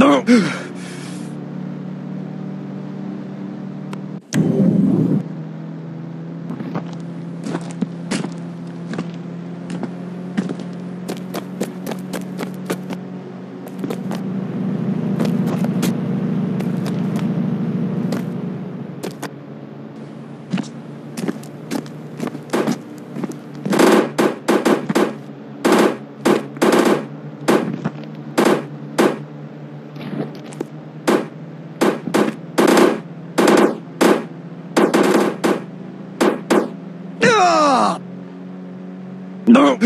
No! No!